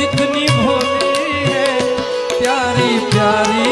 कितनी भोली है प्यारी प्यारी